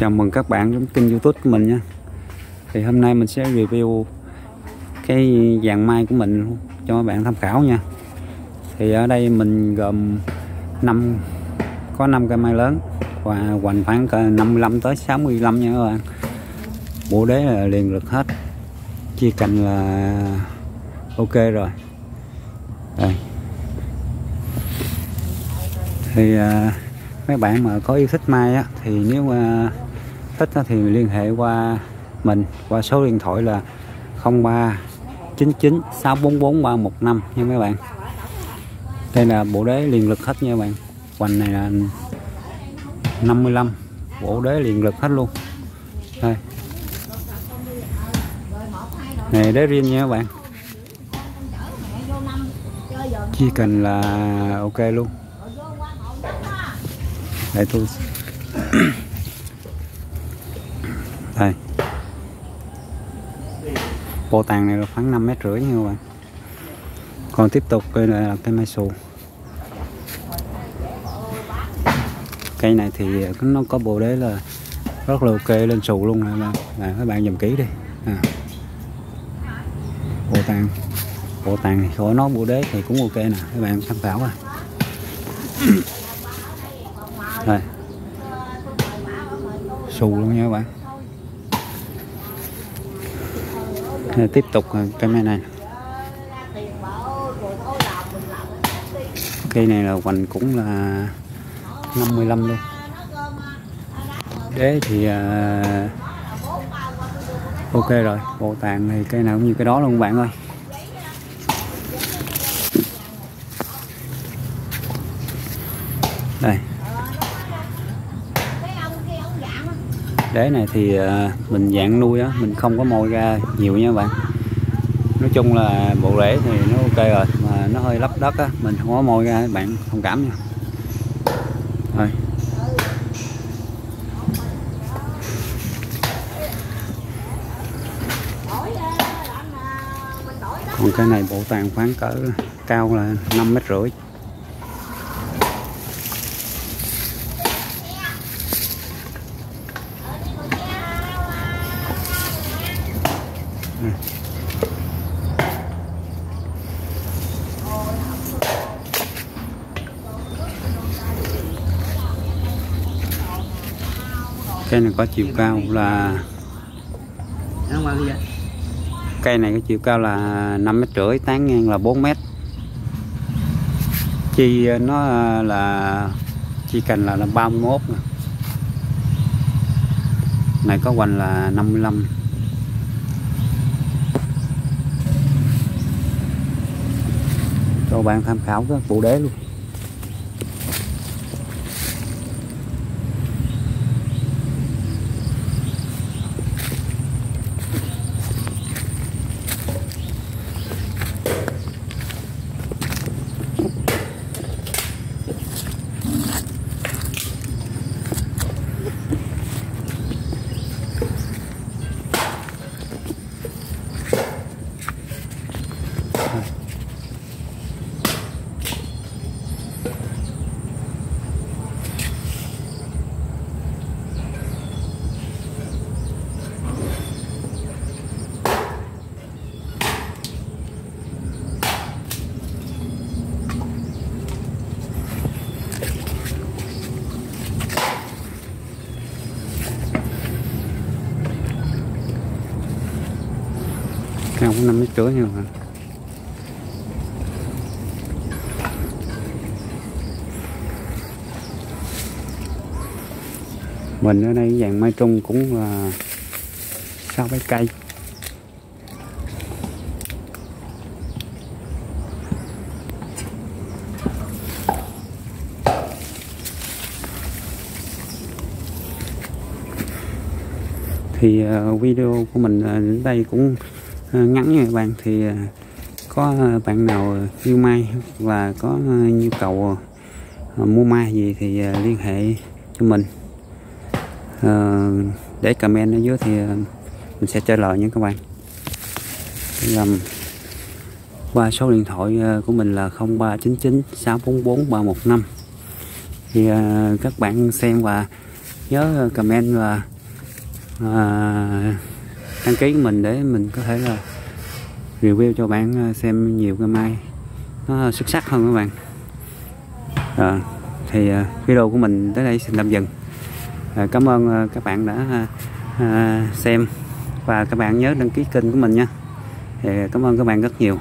chào mừng các bạn đến kênh youtube của mình nha. Thì hôm nay mình sẽ review cái dàn mai của mình cho các bạn tham khảo nha. Thì ở đây mình gồm năm có 5 cây mai lớn và hoành khoảng 55 tới 65 nha các bạn. Bộ đế là liền lực hết. Chia cành là ok rồi. Đây. Thì uh, mấy bạn mà có yêu thích mai á thì nếu mà thích thì liên hệ qua mình, qua số điện thoại là 03 99 644 315 nha mấy bạn. Đây là bộ đế liền lực hết nha bạn. Hoành này là 55 bộ đế liền lực hết luôn. Đây. Này, đế riêng nha các bạn. Chỉ cần là ok luôn. Để tôi đây bộ tàng này là khoảng 5 mét rưỡi nha các bạn. Còn tiếp tục đây là cây mai xù. Cây này thì nó có bộ đế là rất là ok lên xù luôn nè là các bạn dùm ký đi. À. bộ tàng bộ tàng thì khỏi nói bộ đế thì cũng ok nè, các bạn tham khảo à. Đây xù luôn nha các bạn Rồi tiếp tục ờ, cây mai này. Cây này là hoành cũng là 55 luôn đế thì uh, ok rồi bộ tàng thì cây nào cũng như cái đó luôn các bạn ơi. Đây. Đế này thì ờ, mình dạng nuôi á, mình không có môi ra nhiều nha các bạn. Nói chung là bộ rễ thì nó ok rồi, mà nó hơi lấp đất á, mình không có môi ra các bạn thông cảm nha. Rồi. Còn cái này bộ tàn khoảng cỡ cao là 5 mét rưỡi. Cây này có chiều cao là cây này có chiều cao là năm mét rưỡi tán ngang là 4 mét. Chi ờ, nó ờ, là chi cành là, là 31 này có hoành là 55 cho bạn tham khảo cái bộ đế luôn. Cao cũng năm mét rưỡi nha. Bạn mình ở đây vàng mai trung cũng là sáu bảy cây. Thì ờ, video của mình ờ, đến đây cũng Ờ, ngắn nha các bạn thì ờ, có bạn nào ờ, yêu mai và có nhu cầu mua mai gì thì liên hệ cho mình. Để comment ở dưới thì mình sẽ trả lời nha các bạn. Làm qua số điện thoại của mình là 0399 644 315 thì các bạn xem và nhớ comment và à, đăng ký của mình để mình có thể là review cho bạn ờ, xem nhiều cây mai nó xuất sắc hơn các bạn. À, thì ờ, video của mình tới đây xin tạm dừng. À, cảm ơn các bạn đã à, xem và các bạn nhớ đăng ký kênh của mình nha. Thì cảm ơn các bạn rất nhiều.